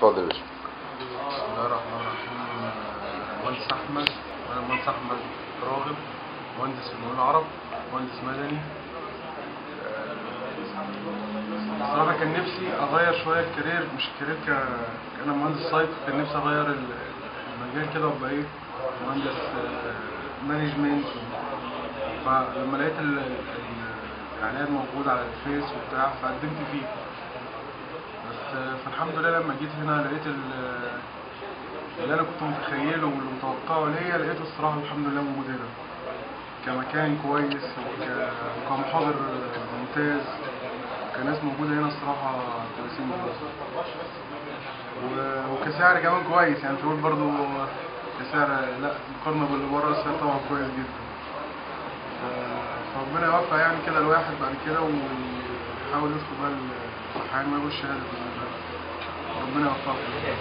اتفضل بسم الله الرحمن الرحيم. مهندس أحمد. أنا مهندس أحمد راغب مهندس في المقاولين العرب مهندس مدني. بصراحة كان نفسي أغير شوية ال career مش ال career ك أنا مهندس site كان نفسي أغير ال- المجال كده وأبقى إيه مهندس management فلما لقيت ال- ال- الإعلان موجود على الفيس وبتاع فقدمت فيه. بس فالحمد لله لما جيت هنا لقيت ال- اللي أنا كنت متخيله واللي متوقعه ليا لقيته الصراحة الحمد لله موجود هنا كمكان كويس وك- وكمحاضر ممتاز كناس موجودة هنا الصراحة كويسين وكسعر كمان كويس يعني تقول برضو كسعر لا مقارنة باللي بره السعر طبعا كويس جدا. فربنا يوفق يعني كده الواحد بعد كده ويحاول يدخل بقى الامتحان وياخد الشهاده 能不能放一些